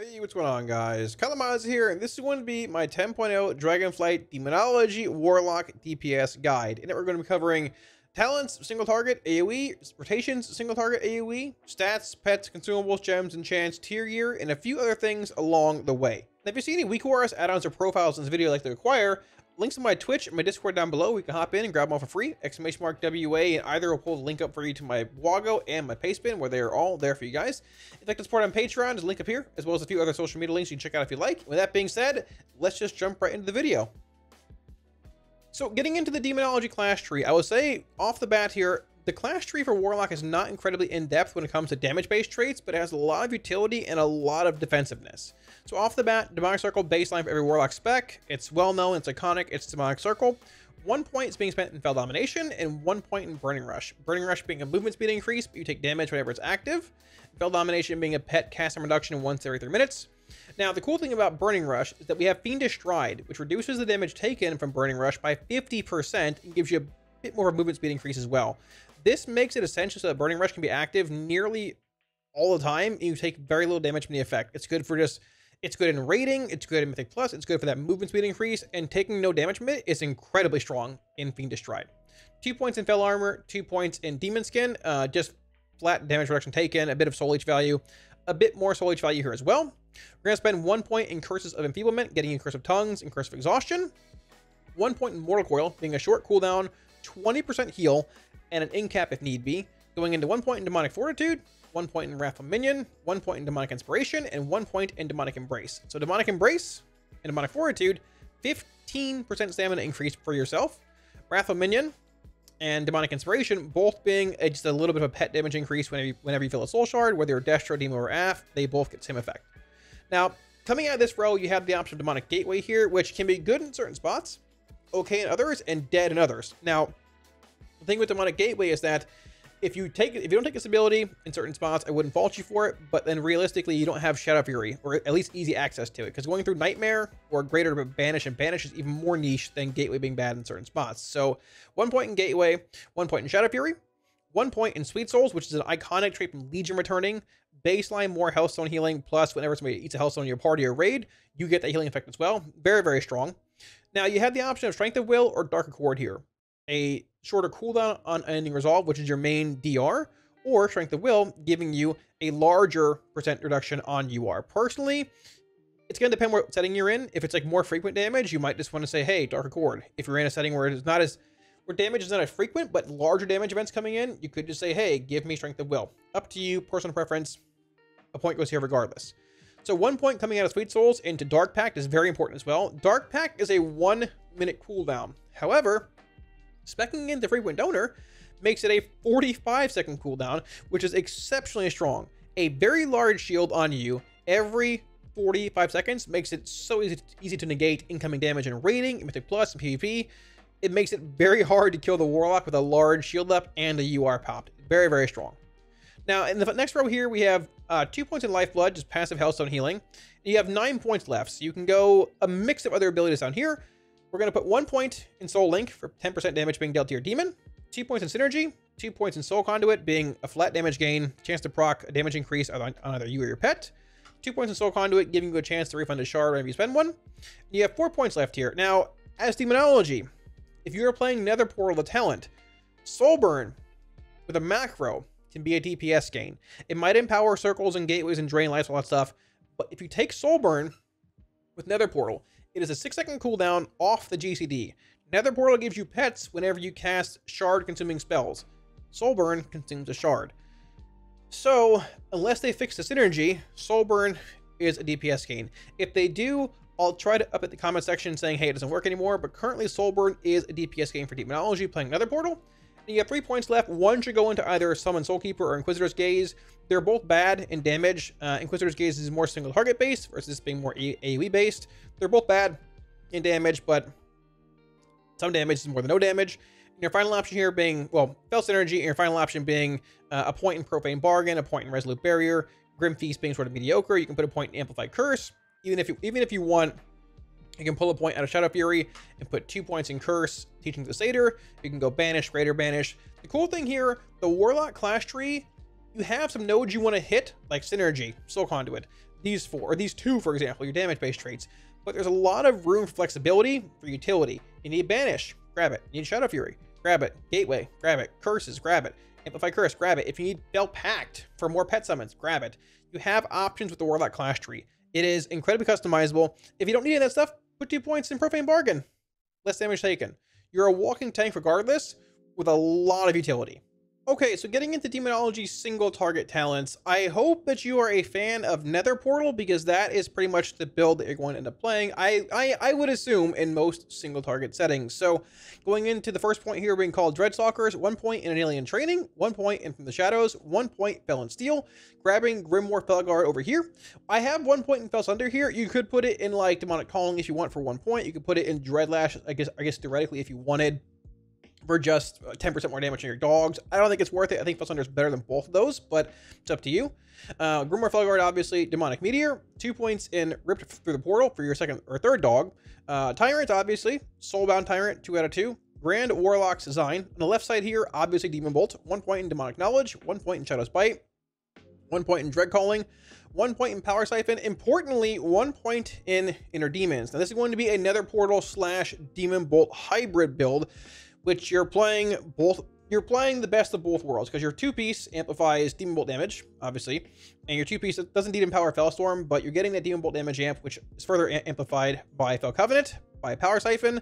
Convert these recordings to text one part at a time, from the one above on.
Hey, what's going on guys? Kalamazi here, and this is going to be my 10.0 Dragonflight Demonology Warlock DPS guide. In it, we're going to be covering talents, single target, AoE, rotations, single target, AoE, stats, pets, consumables, gems, enchants, tier gear, and a few other things along the way. Now, if you see any weak WeakAuras add-ons or profiles in this video like to acquire, links to my Twitch and my Discord down below. We can hop in and grab them all for free. Exclamation mark WA, and either will pull the link up for you to my Wago and my Pastebin, where they are all there for you guys. If you'd like to support on Patreon, there's a link up here, as well as a few other social media links you can check out if you like. With that being said, let's just jump right into the video. So getting into the Demonology class tree, I would say off the bat here, the class tree for Warlock is not incredibly in-depth when it comes to damage-based traits, but it has a lot of utility and a lot of defensiveness. So off the bat, Demonic Circle baseline for every Warlock spec. It's well known, it's iconic, it's Demonic Circle. One point is being spent in Fel Domination, and one point in Burning Rush. Burning Rush being a movement speed increase, but you take damage whenever it's active. Fel Domination being a pet cast reduction once every 3 minutes. Now, the cool thing about Burning Rush is that we have Fiendish Stride, which reduces the damage taken from Burning Rush by 50% and gives you a bit more of a movement speed increase as well. This makes it essential so that Burning Rush can be active nearly all the time, and you take very little damage from the effect. It's good for just, it's good in rating, it's good in Mythic Plus, it's good for that movement speed increase, and taking no damage from it is incredibly strong in Fiendish Stride. Two points in Fel Armor, two points in Demon Skin, uh, just flat damage reduction taken, a bit of Soul H value, a bit more Soul H value here as well. We're going to spend one point in Curses of Enfeeblement, getting you Curse of Tongues and Curse of Exhaustion. One point in Mortal Coil, being a short cooldown, 20% heal, and an incap if need be, going into one point in Demonic Fortitude, one point in Wrathful Minion, one point in Demonic Inspiration, and one point in Demonic Embrace. So Demonic Embrace and Demonic Fortitude, 15% stamina increase for yourself. Wrathful Minion and Demonic Inspiration, both being a, just a little bit of a pet damage increase whenever you, whenever you fill a Soul Shard, whether you're Destro, Demo, or Af, they both get the same effect. Now, coming out of this row, you have the option of Demonic Gateway here, which can be good in certain spots, okay in others, and dead in others. Now, the thing with Demonic Gateway is that if you take if you don't take this ability in certain spots, I wouldn't fault you for it. But then realistically, you don't have Shadow Fury or at least easy access to it because going through Nightmare or Greater Banish and Banish is even more niche than Gateway being bad in certain spots. So one point in Gateway, one point in Shadow Fury, one point in Sweet Souls, which is an iconic trait from Legion returning. Baseline more Healthstone healing, plus whenever somebody eats a Healthstone in your party or raid, you get that healing effect as well. Very, very strong. Now you have the option of Strength of Will or Dark Accord here. A shorter cooldown on Unending Resolve, which is your main DR, or Strength of Will, giving you a larger percent reduction on UR. Personally, it's going to depend what setting you're in. If it's like more frequent damage, you might just want to say, hey, Dark Accord. If you're in a setting where it's not as, where damage is not as frequent, but larger damage events coming in, you could just say, hey, give me Strength of Will. Up to you, personal preference. A point goes here regardless. So one point coming out of Sweet Souls into Dark Pact is very important as well. Dark Pact is a one minute cooldown. However, Specking in the frequent donor makes it a 45 second cooldown, which is exceptionally strong. A very large shield on you every 45 seconds makes it so easy, easy to negate incoming damage and raiding, Mythic Plus, and PvP. It makes it very hard to kill the Warlock with a large shield up and a UR popped. Very, very strong. Now, in the next row here, we have uh, two points in Lifeblood, just passive Healthstone healing. You have nine points left, so you can go a mix of other abilities down here. We're going to put one point in Soul Link for 10% damage being dealt to your demon, two points in Synergy, two points in Soul Conduit being a flat damage gain, chance to proc a damage increase on, either you or your pet, two points in Soul Conduit giving you a chance to refund a shard whenever you spend one. You have four points left here. Now, as Demonology, if you are playing Nether Portal the talent, Soulburn with a macro can be a DPS gain. It might empower circles and gateways and drain lights, all that stuff, but if you take Soulburn with Nether Portal, it is a 6 second cooldown off the GCD. Nether Portal gives you pets whenever you cast shard consuming spells. Soulburn consumes a shard. So, unless they fix the synergy, Soulburn is a DPS gain. If they do, I'll try to up at the comment section saying, hey, it doesn't work anymore, but currently Soulburn is a DPS gain for Demonology playing Nether Portal. You have three points left. One should go into either Summon Soulkeeper or Inquisitor's Gaze. They're both bad in damage. Uh, Inquisitor's Gaze is more single target based versus being more AoE based. They're both bad in damage, but some damage is more than no damage. And your final option here being, well, Fel Synergy, and your final option being uh, a point in Profane Bargain, a point in Resolute Barrier, Grim Feast being sort of mediocre. You can put a point in Amplified Curse. Even if you, even if you want you can pull a point out of Shadow Fury and put two points in Curse, The Satyr. You can go Banish, Greater Banish. The cool thing here, the Warlock class tree, you have some nodes you want to hit, like Synergy, Soul Conduit. these four, or these two, for example, your damage-based traits. But there's a lot of room for flexibility for utility. You need Banish, grab it. You need Shadow Fury, grab it. Gateway, grab it. Curses, grab it. Amplify Curse, grab it. If you need Fel Pact for more pet summons, grab it. You have options with the Warlock class tree. It is incredibly customizable. If you don't need any of that stuff, put two points in Profane Bargain. Less damage taken. You're a walking tank regardless, with a lot of utility. Okay, so getting into Demonology single target talents, I hope that you are a fan of Nether Portal because that is pretty much the build that you're going to end up playing. I, I, I would assume in most single target settings. So going into the first point here being called Dreadstalkers, one point in Annihilan Training, one point in from the shadows, one point Fel and Steel, grabbing Grimoire Felguard over here. I have one point in Felsunder here. You could put it in like Demonic Calling if you want for one point. You could put it in Dreadlash, I guess, I guess theoretically if you wanted for just 10% uh, more damage on your dogs. I don't think it's worth it. I think Felsunder is better than both of those, but it's up to you. Uh, Grimoire Felguard, obviously, Demonic Meteor, two points in Ripped Through the Portal for your second or third dog. Uh, Tyrant, obviously, Soulbound Tyrant, two out of two. Grand Warlock's Design. On the left side here, obviously Demon Bolt, one point in Demonic Knowledge, one point in Shadow's Bite, one point in Dread Calling, one point in Power Siphon, importantly, one point in Inner Demons. Now, this is going to be a Nether Portal slash Demon Bolt hybrid build which you're playing both you're playing the best of both worlds because your two piece amplifies demon bolt damage, obviously, and your two piece doesn't need empower Felstorm, but you're getting that demon bolt damage amp, which is further amplified by Fel Covenant, by Power Siphon,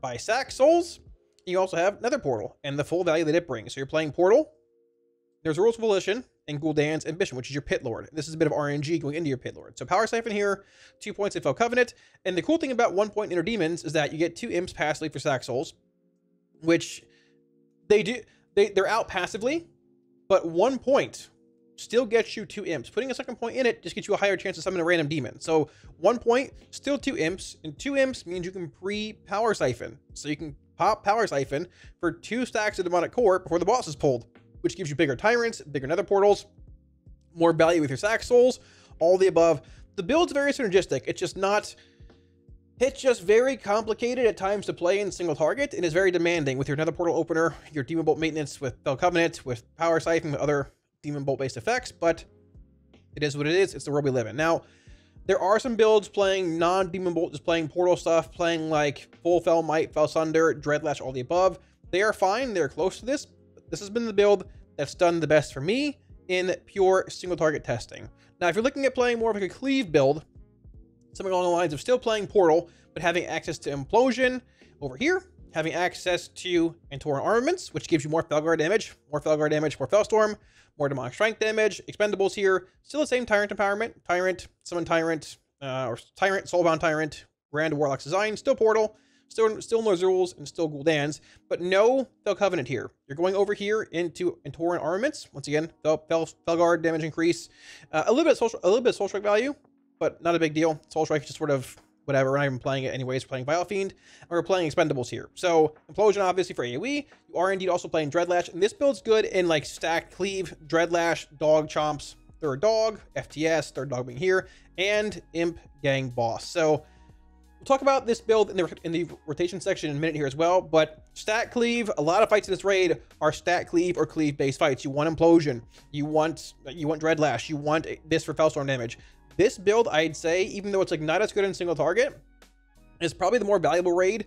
by Sac Souls. You also have Nether Portal and the full value that it brings. So you're playing Portal. There's Rules of Volition and Gul'dan's Ambition, which is your Pit Lord. This is a bit of RNG going into your Pit Lord. So Power Siphon here, two points in Fel Covenant. And the cool thing about one point Inner Demons is that you get two imps passively for Sac Souls which they do they they're out passively, but one point still gets you two imps. Putting a second point in it just gets you a higher chance of summoning a random demon. So one point, still two imps, and two imps means you can pre-power siphon. So you can pop power siphon for two stacks of demonic core before the boss is pulled, which gives you bigger tyrants, bigger nether portals, more value with your sac souls, all the above. The build's very synergistic. It's just not it's just very complicated at times to play in single target and is very demanding with your Nether Portal opener, your Demon Bolt maintenance with Fel Covenant, with Power Siphon, with other Demon Bolt based effects, but it is what it is. It's the world we live in. Now, there are some builds playing non-Demon Bolt, just playing Portal stuff, playing like Full Fel Might, Felsunder, Dreadlash, all the above. They are fine. They're close to this. This has been the build that's done the best for me in pure single target testing. Now, if you're looking at playing more of like a cleave build, something along the lines of still playing Portal, but having access to Implosion over here, having access to Antoran Armaments, which gives you more Felguard damage, more Felguard damage, more Felstorm, more Demonic Strength damage, Expendables here, still the same Tyrant Empowerment, Tyrant, Summon Tyrant, uh, or Tyrant, Soulbound Tyrant, Grand Warlock's Design, still Portal, still still Ner'zhul's, and still Gul'dan's, but no Fel Covenant here. You're going over here into Antoran Armaments, once again, Fel, Fel, Felguard damage increase, uh, a little bit of a little bit of Soul Strike value, but not a big deal. Soul Strike just sort of whatever. We're not even playing it anyways. We're playing Vile Fiend, and we're playing Expendables here. So Implosion, obviously, for AoE. You are indeed also playing Dreadlash, and this build's good in like stacked cleave, Dreadlash, Dog Chomps, third dog, FTS, third dog being here, and Imp Gang Boss. So we'll talk about this build in the in the rotation section in a minute here as well. But stat cleave, a lot of fights in this raid are stat cleave or cleave based fights. You want implosion, you want you want dreadlash, you want this for felstorm damage. This build, I'd say, even though it's like not as good in single target, is probably the more valuable raid,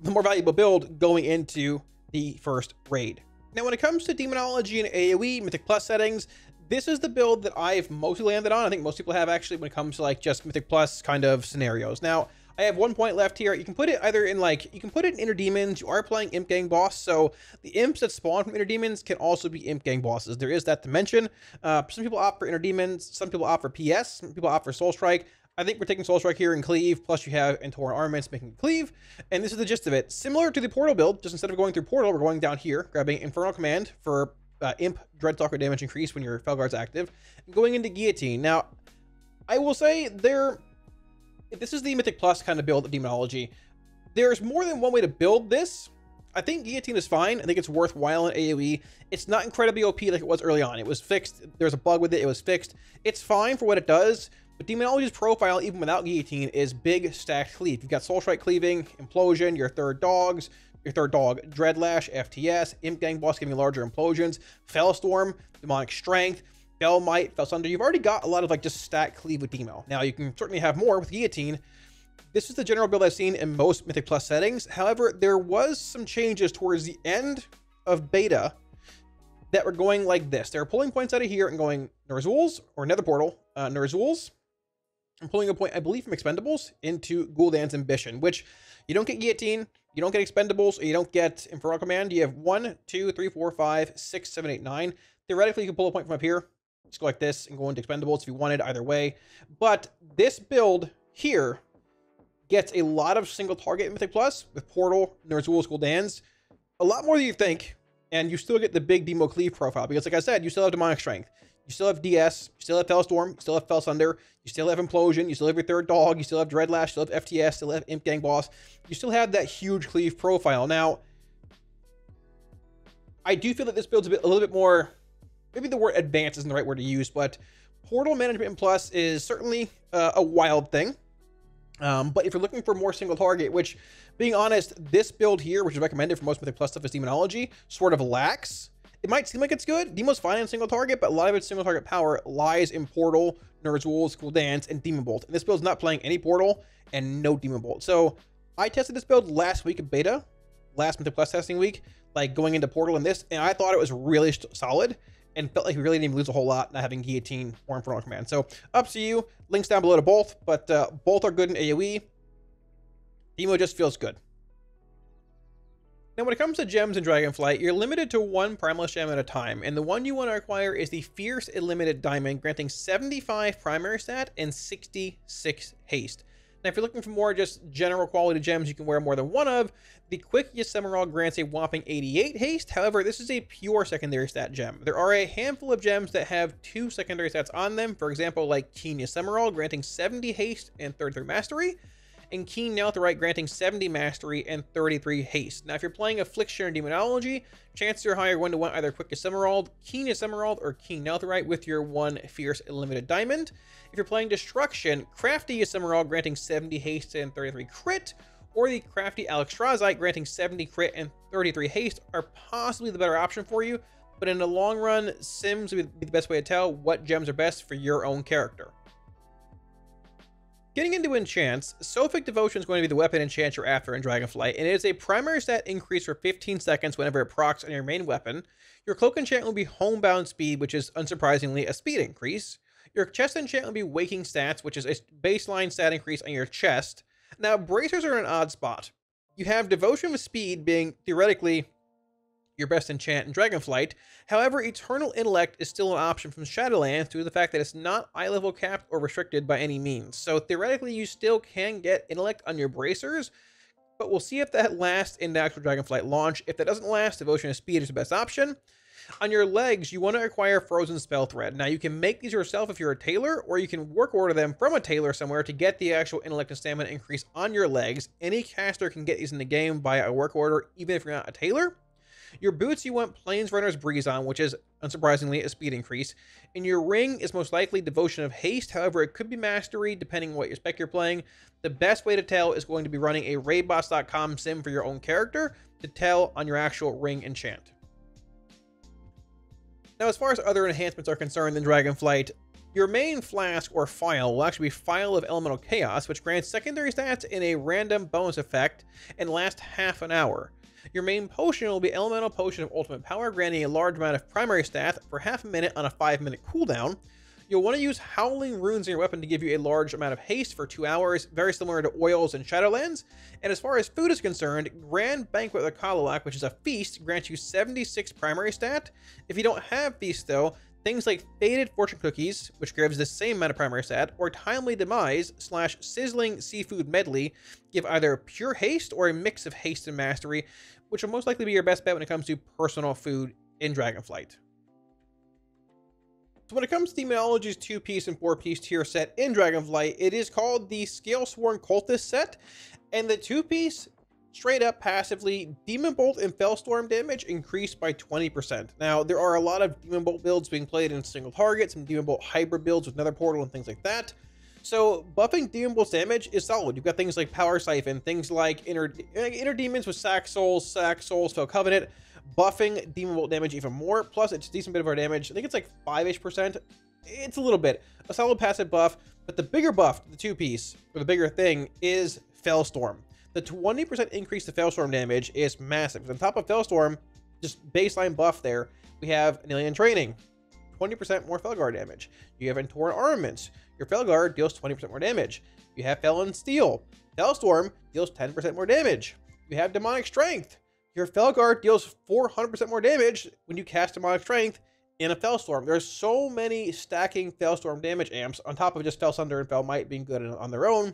the more valuable build going into the first raid. Now, when it comes to Demonology and AoE, Mythic Plus settings, this is the build that I've mostly landed on. I think most people have actually when it comes to like just Mythic Plus kind of scenarios. Now, I have one point left here. You can put it either in like, you can put it in Inner Demons. You are playing Imp Gang boss, so the imps that spawn from Inner Demons can also be Imp Gang bosses. There is that dimension. Uh, some people opt for Inner Demons. Some people opt for PS. Some people opt for Soul Strike. I think we're taking Soul Strike here in Cleave, plus you have Antoran Armaments making Cleave, and this is the gist of it. Similar to the Portal build, just instead of going through Portal, we're going down here, grabbing Infernal Command for uh, Imp Dreadstalker damage increase when your Felguard's active, and going into Guillotine. Now, I will say there this is the Mythic Plus kind of build of Demonology, there's more than one way to build this. I think Guillotine is fine. I think it's worthwhile in AoE. It's not incredibly OP like it was early on. It was fixed. There's a bug with it. It was fixed. It's fine for what it does, but Demonology's profile, even without Guillotine, is big stacked cleave. You've got Soul Strike cleaving, Implosion, your third dogs, your third dog, Dreadlash, FTS, Imp Gang Boss giving larger implosions, Felstorm, Demonic Strength, Fel Might, Fel Sunder, you've already got a lot of like just stat cleave with Demo. Now you can certainly have more with Guillotine. This is the general build I've seen in most Mythic Plus settings. However, there was some changes towards the end of beta that were going like this. They're pulling points out of here and going Ner'zhul's or Nether Portal, uh, I'm pulling a point, I believe, from Expendables into Gul'dan's Ambition, which you don't get Guillotine, you don't get Expendables, or you don't get Infernal Command. You have one, two, three, four, five, six, seven, eight, nine. Theoretically, you can pull a point from up here, just go like this and go into Expendables if you wanted either way. But this build here gets a lot of single target Mythic Plus with Portal, Ner'zhul, Gul'dan's. A lot more than you think, and you still get the big Demo Cleave profile because, like I said, you still have Demonic Strength. You still have DS, you still have Felstorm, you still have Fel Sunder, you still have Implosion, you still have your third dog, you still have Dreadlash, you still have FTS, still have Imp Gang Boss. You still have that huge cleave profile. Now, I do feel that this build's a, bit, a little bit more, maybe the word advanced isn't the right word to use, but Portal Management Plus is certainly uh, a wild thing. Um, but if you're looking for more single target, which, being honest, this build here, which is recommended for most Mythic Plus stuff, is Demonology, sort of lacks. It might seem like it's good. Demo's fine in single target, but a lot of its single target power lies in Portal, Ner'zhul, Dance, and Demon Bolt. And this build's not playing any Portal and no Demon Bolt. So I tested this build last week of beta, last Mythic Plus testing week, like going into Portal and this, and I thought it was really solid and felt like we really didn't lose a whole lot not having Guillotine or Infernal Command. So up to you. Links down below to both, but uh, both are good in AoE. Demo just feels good. Now, when it comes to gems in Dragonflight, you're limited to one Primalist gem at a time, and the one you want to acquire is the Fierce Illimited Diamond, granting 75 primary stat and 66 haste. Now, if you're looking for more just general quality gems you can wear more than one of, the Quick Ysemerald grants a whopping 88 haste. However, this is a pure secondary stat gem. There are a handful of gems that have two secondary stats on them. For example, like Keen Ysemerald, granting 70 haste and 33 mastery and Keen Neltharite granting 70 Mastery and 33 Haste. Now, if you're playing Affliction or Demonology, chances are high you're going to want either Quick Ysemerald, Keen Ysemerald, or Keen Neltharite with your one Fierce Illimited Diamond. If you're playing Destruction, Crafty Ysemerald granting 70 Haste and 33 Crit, or the Crafty Alexstrasza granting 70 Crit and 33 Haste are possibly the better option for you, but in the long run, Sims would be the best way to tell what gems are best for your own character. Getting into enchants, Sophic Devotion is going to be the weapon enchant you're after in Dragonflight, and it is a primary stat increase for 15 seconds whenever it procs on your main weapon. Your cloak enchant will be homebound speed, which is unsurprisingly a speed increase. Your chest enchant will be waking stats, which is a baseline stat increase on your chest. Now, bracers are an odd spot. You have devotion with speed being theoretically your best enchant in Dragonflight. However, Eternal Intellect is still an option from Shadowlands due to the fact that it's not eye level capped or restricted by any means. So theoretically, you still can get Intellect on your bracers, but we'll see if that lasts in the actual Dragonflight launch. If that doesn't last, Devotion of Speed is the best option. On your legs, you want to acquire Frozen Spell Thread. Now, you can make these yourself if you're a tailor, or you can work order them from a tailor somewhere to get the actual intellect and stamina increase on your legs. Any caster can get these in the game via a work order, even if you're not a tailor. Your boots, you want Plains Runner's Breeze on, which is, unsurprisingly, a speed increase. And your ring is most likely Devotion of Haste, however, it could be Mastery, depending on what your spec you're playing. The best way to tell is going to be running a raidbots.com sim for your own character to tell on your actual ring enchant. Now, as far as other enhancements are concerned in Dragonflight, your main flask or phial will actually be Phial of Elemental Chaos, which grants secondary stats in a random bonus effect and lasts half an hour. Your main potion will be Elemental Potion of Ultimate Power, granting a large amount of primary stat for half a minute on a 5 minute cooldown. You'll want to use Howling Runes in your weapon to give you a large amount of haste for 2 hours, very similar to Oils and Shadowlands. And as far as food is concerned, Grand Banquet of the Kalu'ak, which is a feast, grants you 76 primary stat. If you don't have feast though, Things like Fated Fortune Cookies, which gives the same of primary stat, or Timely Demise slash Sizzling Seafood Medley give either pure haste or a mix of haste and mastery, which will most likely be your best bet when it comes to personal food in Dragonflight. So when it comes to Demonology's two-piece and four-piece tier set in Dragonflight, it is called the Scalesworn Cultist set, and the two-piece straight up passively, Demon Bolt and Felstorm damage increased by 20%. Now, there are a lot of Demon Bolt builds being played in single targets, and Demon Bolt hybrid builds with Nether Portal and things like that. So buffing Demon Bolt's damage is solid. You've got things like Power Siphon, things like Inner, eh, Inner Demons with Sac Souls, Sac Souls, Fel Covenant. buffing Demon Bolt damage even more. Plus, it's a decent bit of our damage. I think it's like 5-ish percent. It's a little bit. A solid passive buff. But the bigger buff, the two-piece, or the bigger thing, is Felstorm. The 20% increase to Felstorm damage is massive. On top of Felstorm, just baseline buff there, we have Annihilan Training. 20% more Felguard damage. You have Antoran Armaments. Your Felguard deals 20% more damage. You have Fel and Steel. Felstorm deals 10% more damage. You have Demonic Strength. Your Felguard deals 400% more damage when you cast Demonic Strength in a Felstorm. There's so many stacking Felstorm damage amps on top of just Fel Sunder and Fel Might being good on their own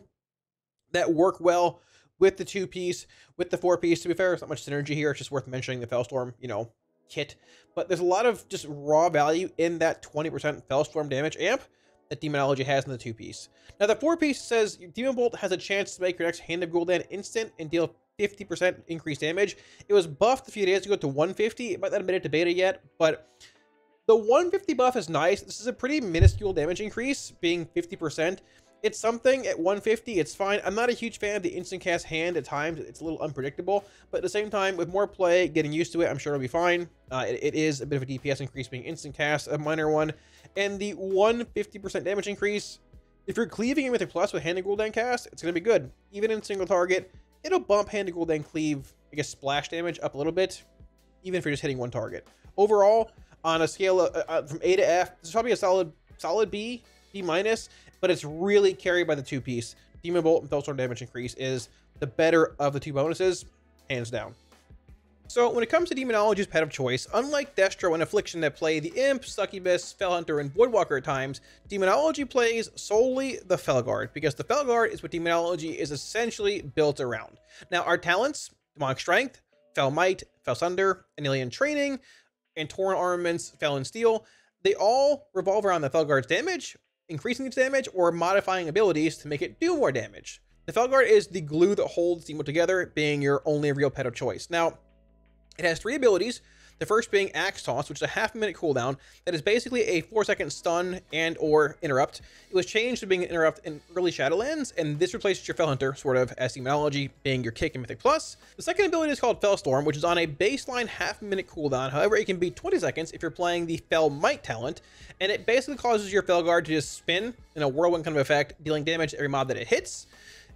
that work well with the two piece, with the four piece. To be fair, there's not much synergy here. It's just worth mentioning the Felstorm, you know, kit. But there's a lot of just raw value in that 20% Felstorm damage amp that Demonology has in the two piece. Now, the four piece says Demon Bolt has a chance to make your next Hand of Gul'dan instant and deal 50% increased damage. It was buffed a few days ago to 150. It might not have made it to beta yet, but the 150 buff is nice. This is a pretty minuscule damage increase, being 50%. It's something at 150, it's fine. I'm not a huge fan of the instant cast hand at times. It's a little unpredictable, but at the same time, with more play, getting used to it, I'm sure it'll be fine. Uh, it, it is a bit of a DPS increase being instant cast, a minor one. And the 150% damage increase, if you're cleaving with a plus with Hand of Gul'dan cast, it's going to be good. Even in single target, it'll bump Hand of Gul'dan cleave, I guess, splash damage up a little bit, even if you're just hitting one target. Overall, on a scale of, uh, uh, from A to F, this is probably a solid solid B, B minus but it's really carried by the two piece. Demon Bolt and Felstorm damage increase is the better of the two bonuses, hands down. So when it comes to Demonology's pet of choice, unlike Destro and Affliction that play the Imp, Succubus, Felhunter, and Voidwalker at times, Demonology plays solely the Felguard, because the Felguard is what Demonology is essentially built around. Now our talents, Demonic Strength, Fel Might, Fel Sunder, Annihilan Training, Antoran Armaments, Fel and Steel, they all revolve around the Felguard's damage, increasing its damage, or modifying abilities to make it do more damage. The Felguard is the glue that holds Demo together, being your only real pet of choice. Now, it has three abilities the first being Axe Toss, which is a half minute cooldown that is basically a 4 second stun and or interrupt. It was changed to being an interrupt in early Shadowlands, and this replaces your Felhunter, sort of, as Demonology being your kick in Mythic Plus. The second ability is called Felstorm, which is on a baseline half minute cooldown. However, it can be 20 seconds if you're playing the Fel Might talent, and it basically causes your Felguard to just spin in a whirlwind kind of effect, dealing damage to every mob that it hits.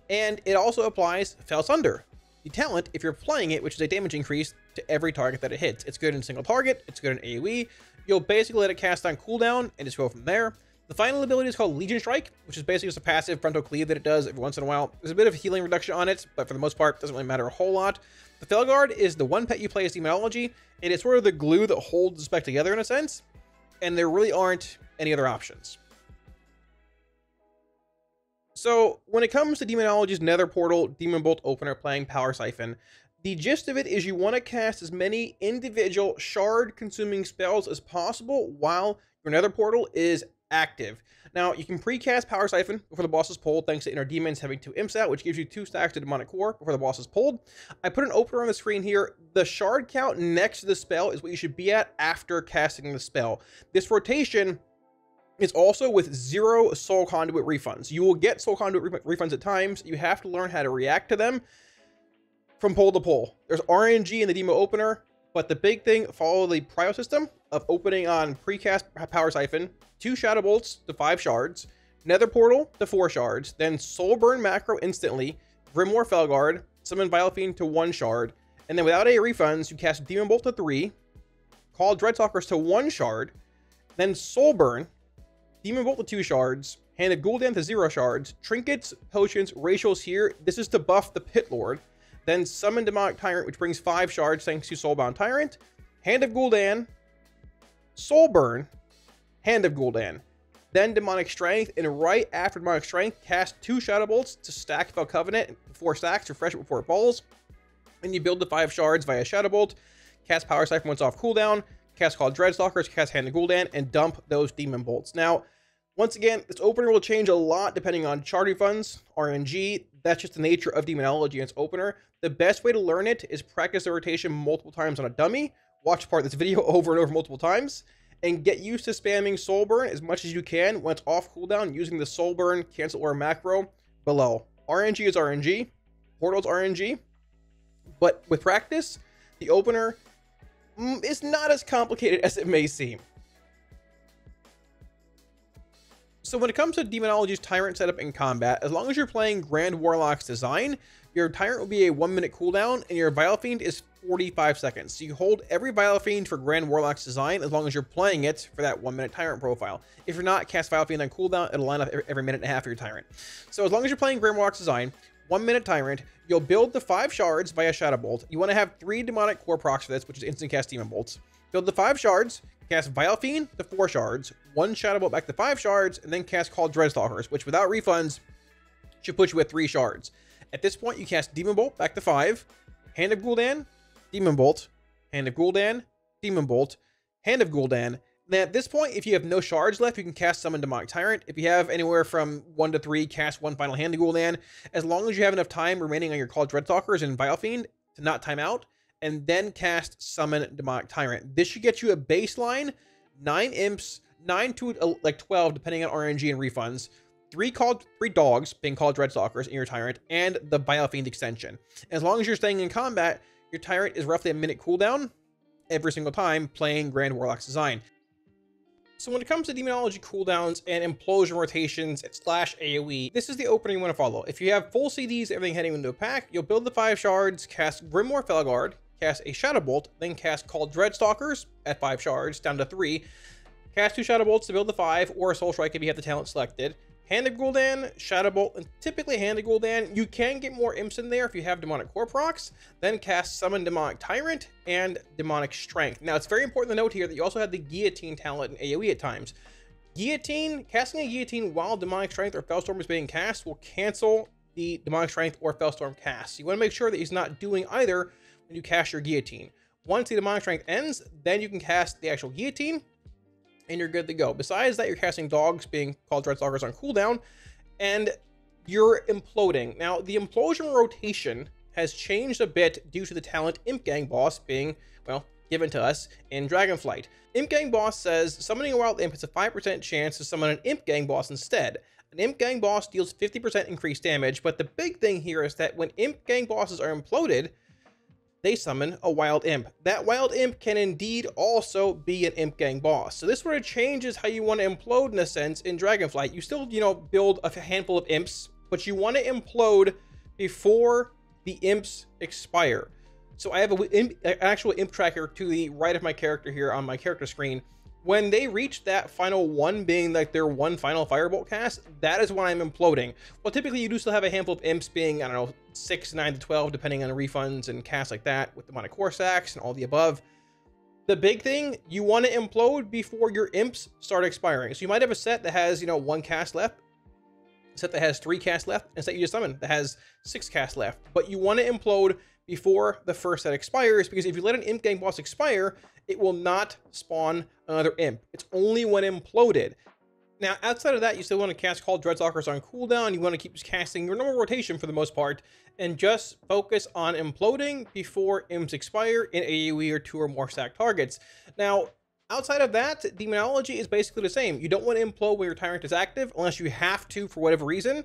And it also applies Fel Sunder, the talent if you're playing it, which is a damage increase to every target that it hits. It's good in single target, it's good in AoE. You'll basically let it cast on cooldown and just go from there. The final ability is called Legion Strike, which is basically just a passive frontal cleave that it does every once in a while. There's a bit of healing reduction on it, but for the most part, doesn't really matter a whole lot. The Felguard is the one pet you play as Demonology, and it's sort of the glue that holds the spec together in a sense, and there really aren't any other options. So, when it comes to Demonology's Nether Portal, Demon Bolt Opener playing Power Siphon, the gist of it is you want to cast as many individual shard consuming spells as possible while your nether portal is active. Now, you can pre-cast Power Siphon before the boss is pulled, thanks to Inner Demons having two imps out, which gives you two stacks of Demonic Core before the boss is pulled. I put an opener on the screen here. The shard count next to the spell is what you should be at after casting the spell. This rotation is also with zero Soul Conduit refunds. You will get Soul Conduit re refunds at times. You have to learn how to react to them from pole to pole. There's RNG in the demo opener, but the big thing, follow the prio system of opening on precast power siphon, two shadow bolts to five shards, nether portal to four shards, then soul burn macro instantly, Grimoire Felguard, summon Vile Fiend to one shard, and then without any refunds, you cast Demon Bolt to three, call Dreadstalkers to one shard, then Soul Burn, Demon Bolt to two shards, Hand of Gul'dan to zero shards, Trinkets, Potions, Racials here. This is to buff the Pit Lord. Then summon Demonic Tyrant, which brings five shards thanks to Soulbound Tyrant. Hand of Gul'dan, Soul Burn, Hand of Gul'dan. Then Demonic Strength, and right after Demonic Strength, cast two Shadow Bolts to stack Fel Covenant, four stacks, refresh it before it falls. And you build the five shards via Shadow Bolt, cast Power Siphon once off cooldown, cast Call Dreadstalkers, cast Hand of Gul'dan, and dump those Demon Bolts. Now, once again, this opener will change a lot depending on chart funds, RNG. That's just the nature of Demonology and its opener. The best way to learn it is practice the rotation multiple times on a dummy, watch part of this video over and over multiple times, and get used to spamming Soul Burn as much as you can when it's off cooldown using the Soul Burn cancel or macro below. RNG is RNG, Portal's RNG, but with practice, the opener is not as complicated as it may seem. So when it comes to Demonology's Tyrant setup in combat, as long as you're playing Grand Warlock's design, your Tyrant will be a 1 minute cooldown and your Vile Fiend is 45 seconds. So you hold every Vile Fiend for Grand Warlock's design as long as you're playing it for that 1 minute Tyrant profile. If you're not, cast Vile Fiend on cooldown, it'll line up every minute and a half for your Tyrant. So as long as you're playing Grand Warlock's design, 1 minute Tyrant, you'll build the 5 shards via Shadow Bolt. You want to have 3 Demonic Core procs for this, which is instant cast Demon Bolts. Build the 5 shards, cast Vile Fiend to 4 shards, 1 Shadow Bolt back to 5 shards, and then cast Called Dreadstalkers, which without refunds should put you at 3 shards. At this point, you cast Demon Bolt back to 5, Hand of Gul'dan, Demon Bolt, Hand of Gul'dan, Demon Bolt, Hand of Gul'dan. Then at this point, if you have no shards left, you can cast Summon Demonic Tyrant. If you have anywhere from 1 to 3, cast one final Hand to Gul'dan. As long as you have enough time remaining on your Called Dreadstalkers and Vile Fiend to not time out, and then cast Summon Demonic Tyrant. This should get you a baseline, 9 Imps, 9 to uh, like 12, depending on RNG and refunds, three called three dogs being called Dreadstalkers in your Tyrant, and the Vile Fiend extension. As long as you're staying in combat, your Tyrant is roughly a minute cooldown every single time playing Grand Warlock's design. So when it comes to demonology cooldowns and implosion rotations slash AoE, this is the opening you want to follow. If you have full CDs, everything heading into a pack, you'll build the five shards, cast Grimoire Felguard, cast a Shadow Bolt, then cast Called Dreadstalkers at five shards down to three, cast two Shadow Bolts to build the five, or a Soul Strike if you have the talent selected, Hand of Gul'dan, Shadow Bolt, and typically Hand of Gul'dan. You can get more imps in there if you have Demonic Core procs. Then cast Summon Demonic Tyrant and Demonic Strength. Now, it's very important to note here that you also have the Guillotine talent in AoE at times. Guillotine, casting a Guillotine while Demonic Strength or Felstorm is being cast will cancel the Demonic Strength or Felstorm cast. You want to make sure that he's not doing either when you cast your Guillotine. Once the Demonic Strength ends, then you can cast the actual Guillotine, and you're good to go. Besides that, you're casting dogs being called Dreadstalkers on cooldown, and you're imploding. Now, the implosion rotation has changed a bit due to the talent Imp Gang boss being, well, given to us in Dragonflight. Imp Gang boss says summoning a wild imp has a 5% chance to summon an Imp Gang boss instead. An Imp Gang boss deals 50% increased damage, but the big thing here is that when Imp Gang bosses are imploded, they summon a wild imp. That wild imp can indeed also be an imp gang boss. So this sort of changes how you want to implode in a sense in Dragonflight. You still, you know, build a handful of imps, but you want to implode before the imps expire. So I have a, an actual imp tracker to the right of my character here on my character screen when they reach that final one being like their one final firebolt cast, that is when I'm imploding. Well, typically you do still have a handful of imps being, I don't know, 6, 9 to 12, depending on refunds and casts like that with the amount of core stacks and all the above. The big thing, you want to implode before your imps start expiring. So you might have a set that has, you know, one cast left, a set that has three casts left, and set you just summon that has six casts left. But you want to implode before the first set expires because if you let an imp gang boss expire, it will not spawn another imp. It's only when imploded. Now, outside of that, you still want to cast Called Dreadstalkers on cooldown. You want to keep casting your normal rotation for the most part, and just focus on imploding before imps expire in AoE or two or more stack targets. Now, outside of that, Demonology is basically the same. You don't want to implode when your Tyrant is active, unless you have to for whatever reason.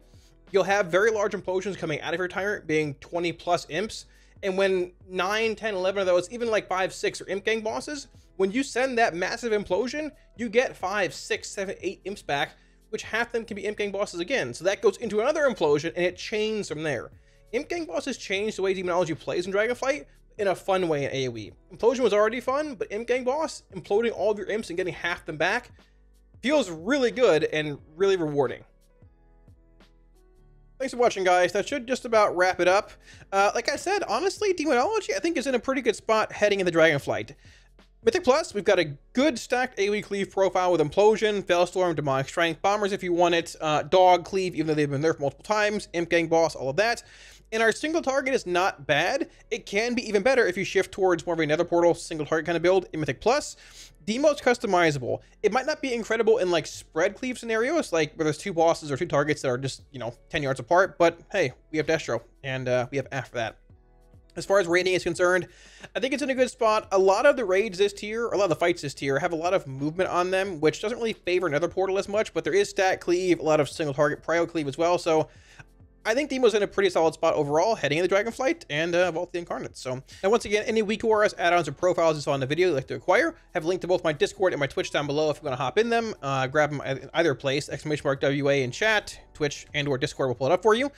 You'll have very large implosions coming out of your Tyrant, being 20 plus imps, and when 9, 10, 11 of those, even like 5, 6 are Imp Gang bosses, when you send that massive implosion, you get 5, 6, 7, 8 imps back, which half them can be Imp Gang bosses again. So that goes into another implosion, and it chains from there. Imp Gang bosses change the way Demonology plays in Dragonflight in a fun way in AoE. Implosion was already fun, but Imp Gang boss, imploding all of your imps and getting half them back, feels really good and really rewarding. Thanks for watching, guys. That should just about wrap it up. Uh, like I said, honestly, Demonology, I think, is in a pretty good spot heading into the Dragonflight. Mythic Plus, we've got a good stacked AoE cleave profile with Implosion, Felstorm, Demonic Strength, Bombers if you want it, uh, Dog Cleave, even though they've been nerfed multiple times, Imp Gang Boss, all of that. And our single target is not bad. It can be even better if you shift towards more of a Nether Portal single target kind of build in Mythic Plus the most customizable. It might not be incredible in like spread cleave scenarios, like where there's two bosses or two targets that are just, you know, 10 yards apart, but hey, we have Destro and uh, we have after that. As far as raiding is concerned, I think it's in a good spot. A lot of the raids this tier, a lot of the fights this tier, have a lot of movement on them, which doesn't really favor Nether Portal as much, but there is stat cleave, a lot of single target prio cleave as well. So I think Deimo's in a pretty solid spot overall, heading into Dragonflight and uh, Vault the Incarnate. So, and once again, any weak WeakAuras add-ons or profiles you saw in the video you'd like to acquire, have a link to both my Discord and my Twitch down below if you want to hop in them. Uh, grab them in either place, exclamation mark WA in chat, Twitch, and or Discord will pull it up for you.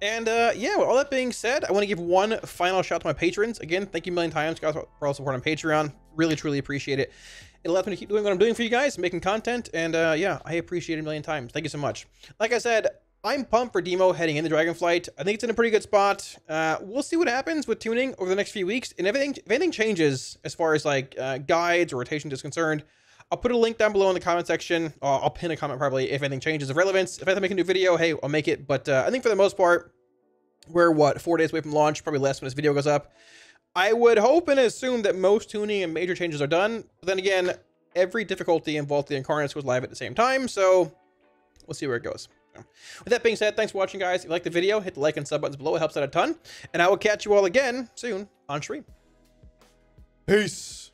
And uh, yeah, with all that being said, I want to give one final shout out to my patrons. Again, thank you a million times, guys, for all support on Patreon. Really, truly appreciate it. It allows me to keep doing what I'm doing for you guys, making content, and uh, yeah, I appreciate it a million times. Thank you so much. Like I said, I'm pumped for Demo heading into Dragonflight. I think it's in a pretty good spot. Uh, we'll see what happens with tuning over the next few weeks. And everything, if anything changes as far as like uh, guides or rotations is concerned, I'll put a link down below in the comment section. Uh, I'll pin a comment probably if anything changes of relevance. If I have to make a new video, hey, I'll make it. But uh, I think for the most part, we're what, four days away from launch, probably less when this video goes up. I would hope and assume that most tuning and major changes are done. But then again, every difficulty involved the Incarnates was live at the same time. So we'll see where it goes. With that being said, thanks for watching, guys. If you like the video, hit the like and sub buttons below. It helps out a ton. And I will catch you all again soon on stream. Peace.